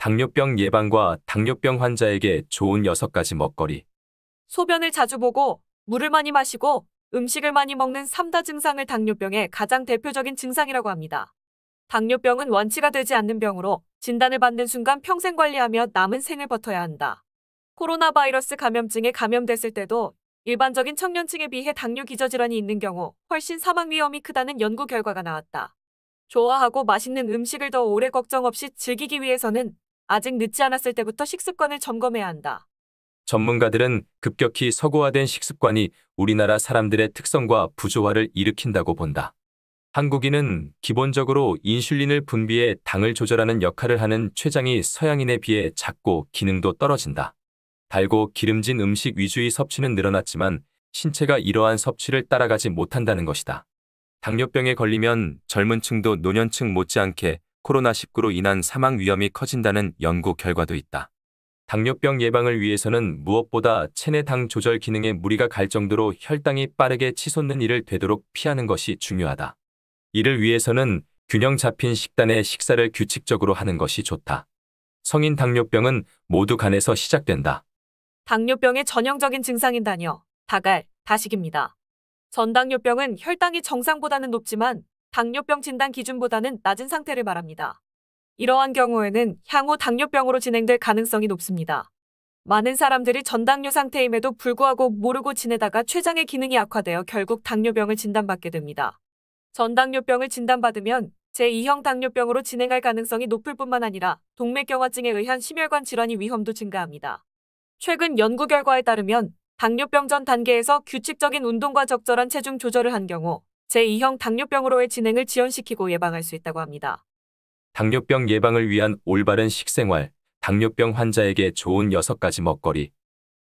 당뇨병 예방과 당뇨병 환자에게 좋은 6가지 먹거리. 소변을 자주 보고 물을 많이 마시고 음식을 많이 먹는 3다 증상을 당뇨병의 가장 대표적인 증상이라고 합니다. 당뇨병은 완치가 되지 않는 병으로 진단을 받는 순간 평생 관리하며 남은 생을 버텨야 한다. 코로나 바이러스 감염증에 감염됐을 때도 일반적인 청년층에 비해 당뇨 기저질환이 있는 경우 훨씬 사망 위험이 크다는 연구 결과가 나왔다. 좋아하고 맛있는 음식을 더 오래 걱정 없이 즐기기 위해서는 아직 늦지 않았을 때부터 식습관을 점검해야 한다. 전문가들은 급격히 서구화된 식습관이 우리나라 사람들의 특성과 부조화를 일으킨다고 본다. 한국인은 기본적으로 인슐린을 분비해 당을 조절하는 역할을 하는 췌장이 서양인에 비해 작고 기능도 떨어진다. 달고 기름진 음식 위주의 섭취는 늘어났지만 신체가 이러한 섭취를 따라가지 못한다는 것이다. 당뇨병에 걸리면 젊은 층도 노년층 못지않게 코로나19로 인한 사망 위험이 커진다는 연구 결과도 있다. 당뇨병 예방을 위해서는 무엇보다 체내 당 조절 기능에 무리가 갈 정도로 혈당이 빠르게 치솟는 일을 되도록 피하는 것이 중요하다. 이를 위해서는 균형 잡힌 식단에 식사를 규칙적으로 하는 것이 좋다. 성인 당뇨병은 모두 간에서 시작된다. 당뇨병의 전형적인 증상인 다뇨, 다갈, 다식입니다. 전당뇨병은 혈당이 정상보다는 높지만 당뇨병 진단 기준보다는 낮은 상태를 말합니다. 이러한 경우에는 향후 당뇨병으로 진행될 가능성이 높습니다. 많은 사람들이 전당뇨 상태임에도 불구하고 모르고 지내다가 췌장의 기능이 악화되어 결국 당뇨병을 진단받게 됩니다. 전당뇨병을 진단받으면 제2형 당뇨병으로 진행할 가능성이 높을 뿐만 아니라 동맥경화증에 의한 심혈관 질환이 위험도 증가합니다. 최근 연구 결과에 따르면 당뇨병 전 단계에서 규칙적인 운동과 적절한 체중 조절을 한 경우 제2형 당뇨병으로의 진행을 지연시키고 예방할 수 있다고 합니다. 당뇨병 예방을 위한 올바른 식생활, 당뇨병 환자에게 좋은 6가지 먹거리.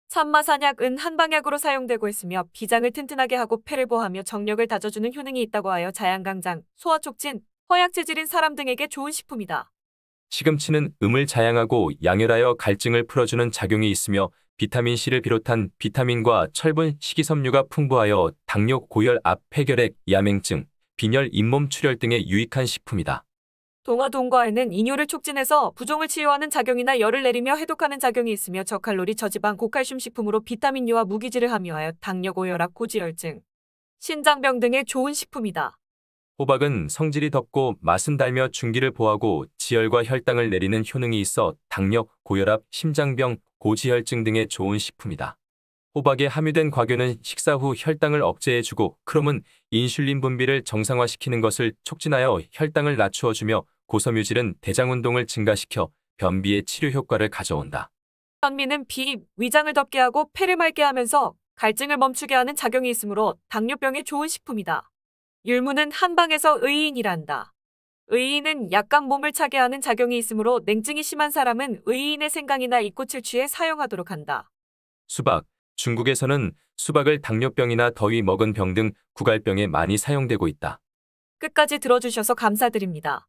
참마산약은 한방약으로 사용되고 있으며 비장을 튼튼하게 하고 폐를 보하며 정력을 다져주는 효능이 있다고 하여 자양강장, 소화촉진, 허약 체질인 사람 등에게 좋은 식품이다. 시금치는 음을 자양하고 양혈하여 갈증을 풀어주는 작용이 있으며 비타민C를 비롯한 비타민과 철분, 식이섬유가 풍부하여 당뇨, 고혈, 압, 폐결핵, 야맹증, 빈혈, 잇몸 출혈 등의 유익한 식품이다. 동화동과에는 이뇨를 촉진해서 부종을 치유하는 작용이나 열을 내리며 해독하는 작용이 있으며 저칼로리 저지방 고칼슘 식품으로 비타민유와 무기질을 함유하여 당뇨, 고혈압, 고지혈증, 신장병 등의 좋은 식품이다. 호박은 성질이 덥고 맛은 달며 중기를 보하고 지혈과 혈당을 내리는 효능이 있어 당뇨, 고혈압, 심장병, 고지혈증 등의 좋은 식품이다. 호박에 함유된 과교는 식사 후 혈당을 억제해주고 크롬은 인슐린 분비를 정상화시키는 것을 촉진하여 혈당을 낮추어주며 고섬유질은 대장운동을 증가시켜 변비의 치료 효과를 가져온다. 현미는 비, 위장을 덮게 하고 폐를 맑게 하면서 갈증을 멈추게 하는 작용이 있으므로 당뇨병에 좋은 식품이다. 율무는 한방에서 의인이란다. 의인은 약간 몸을 차게 하는 작용이 있으므로 냉증이 심한 사람은 의인의 생강이나 이꽃을 취해 사용하도록 한다. 수박. 중국에서는 수박을 당뇨병이나 더위 먹은 병 등 구갈병에 많이 사용되고 있다. 끝까지 들어주셔서 감사드립니다.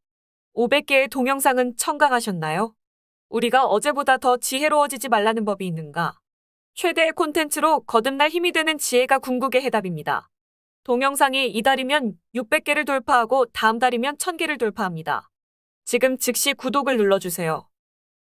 500개의 동영상은 청강하셨나요? 우리가 어제보다 더 지혜로워지지 말라는 법이 있는가? 최대의 콘텐츠로 거듭날 힘이 되는 지혜가 궁극의 해답입니다. 동영상이 이달이면 600개를 돌파하고 다음 달이면 1000개를 돌파합니다. 지금 즉시 구독을 눌러주세요.